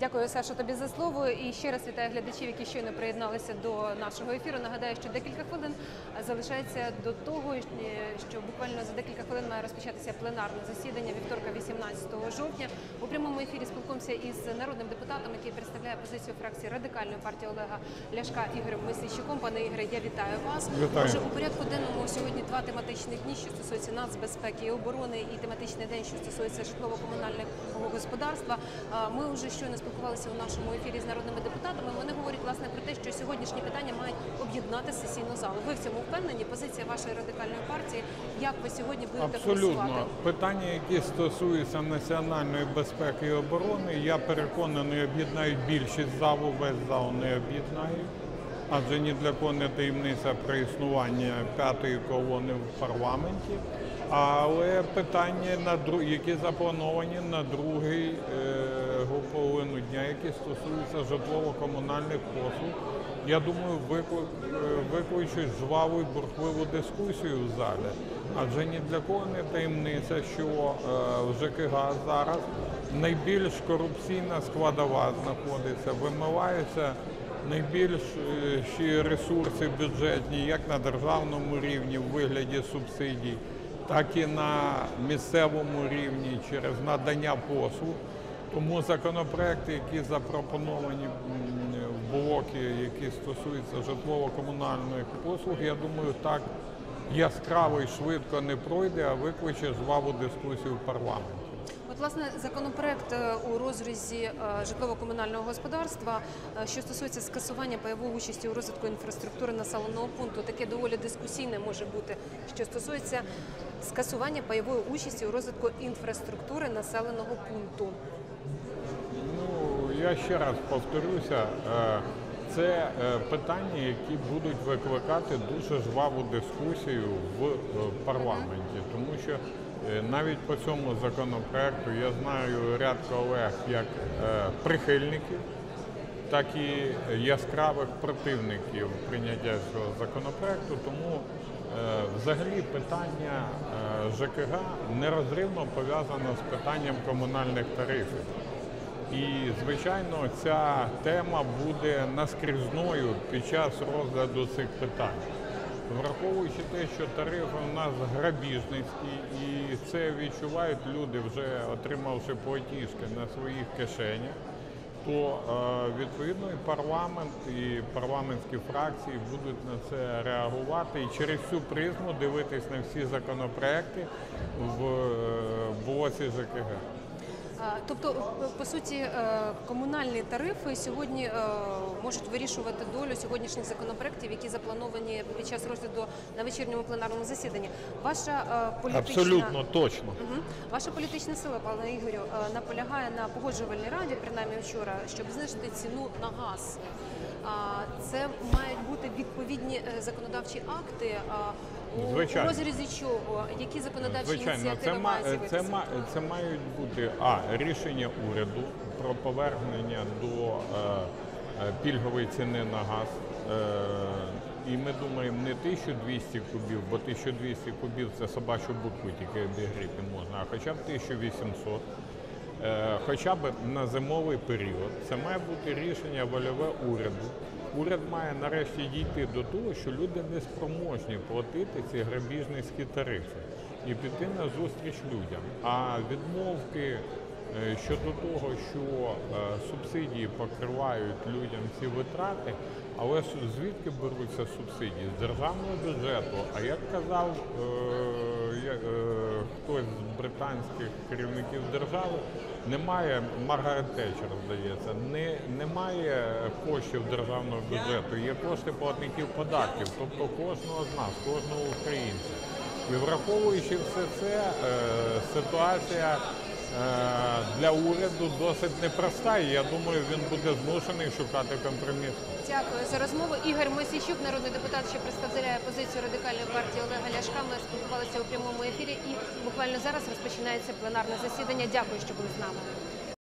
Дякую, Саша, тобі за слово. І ще раз вітаю глядачів, які щойно приєдналися до нашого ефіру. Нагадаю, що декілька хвилин залишається до того, е, що буквально за декілька хвилин має розпочатися пленарне засідання вівторка, 18 жовтня. У прямому ефірі спілкуємося із народним депутатом, який представляє позицію фракції радикальної партії Олега Ляшка Ігорем Мисійчуком. Пане Ігоре, я вітаю вас. Вітаю. Отже, у порядку денному сьогодні два тематичних дні, що стосуються нацбезпеки і оборони, і тематичний день, що стосується житлово-комунального господарства. Ми вже щойно спілкувалися у нашому ефірі з народними депутатами. Вони говорять власне про те, що сьогоднішні питання мають об'єднати сесійну залу. Ви в цьому впевнені? Позиція вашої радикальної партії. Як ви сьогодні будете Абсолютно голосувати? питання, які стосуються національної безпеки і оборони, я переконаний, об'єднають більшість залу, весь зал не об'єднають. Адже ні для кого не таємниця про існування п'ятої колони в парламенті. Але питання, на які заплановані на другий е, половину дня, які стосуються житлово-комунальних послуг, я думаю, е, викличуть жваву і бурхливу дискусію в залі. Адже ні для кого не таємниця, що е, в ЖКГ зараз найбільш корупційна складова знаходиться, вимиваються найбільші ресурси бюджетні як на державному рівні в вигляді субсидій, так і на місцевому рівні через надання послуг. Тому законопроекти, які запропоновані в блоки, які стосуються житлово-комунальних послуг, я думаю, так яскраво і швидко не пройде, а викличе жваву дискусію в парламенті. От власне законопроект е, у розрізі е, житлово-комунального господарства, е, що стосується скасування пайової участі у розвитку інфраструктури населеного пункту, таке доволі дискусійне може бути, що стосується скасування пайової участі у розвитку інфраструктури населеного пункту. Ну, я ще раз повторюся, це питання, які будуть викликати дуже жваву дискусію в парламенті, тому що навіть по цьому законопроекту я знаю ряд колег як е, прихильників, так і яскравих противників прийняття цього законопроекту. Тому е, взагалі питання е, ЖКГ нерозривно пов'язано з питанням комунальних тарифів. І, звичайно, ця тема буде наскрізною під час розгляду цих питань. Враховуючи те, що тарифи у нас грабіжницькі, і це відчувають люди, вже отримавши платіжки на своїх кишенях, то е, відповідно і парламент, і парламентські фракції будуть на це реагувати і через цю призму дивитись на всі законопроекти в е, блоці ЖКГ. А, Тобто, е, по суті, е, комунальні тарифи сьогодні е, можуть вирішувати долю сьогоднішніх законопроєктів, які заплановані під час розгляду на вечірньому пленарному засіданні. Ваша е, політична Абсолютно точно. Ваша політична сила, пане Ігорю, е, наполягає на погоджувальній раді, принаймні вчора, щоб знижити ціну на газ. Це мають бути відповідні е, законодавчі акти. У- Звичайно. розрізі чого? Які законодавчі Звичайно, ініціативи це, ма- мають це, з'явитися? ма- це мають бути а рішення уряду про повернення до е, е, пільгової ціни на газ. Е, і ми думаємо не 1200 кубів, бо 1200 кубів це собачу будку тільки обігріти можна, а хоча б 1800. Е, Хоча б на зимовий період це має бути рішення вольове уряду. Уряд має нарешті дійти до того, що люди не спроможні платити ці грабіжницькі тарифи і піти на зустріч людям. А відмовки е, щодо того, що е, субсидії покривають людям ці витрати, але звідки беруться субсидії? З державного бюджету. А як казав хтось з британських керівників держави, немає Маргарет Тетчер, здається, не, немає коштів державного бюджету, є кошти платників податків, тобто кожного з нас, кожного українця. І враховуючи все це, е, ситуація е, для уряду досить непроста, і я думаю, він буде змушений шукати компроміс. Дякую за розмову. Ігор Мосійчук, народний депутат, що представляє позицію радикальної партії Олега Ляшка. Ми спілкувалися у прямому ефірі, і буквально зараз розпочинається пленарне засідання. Дякую, що були з нами.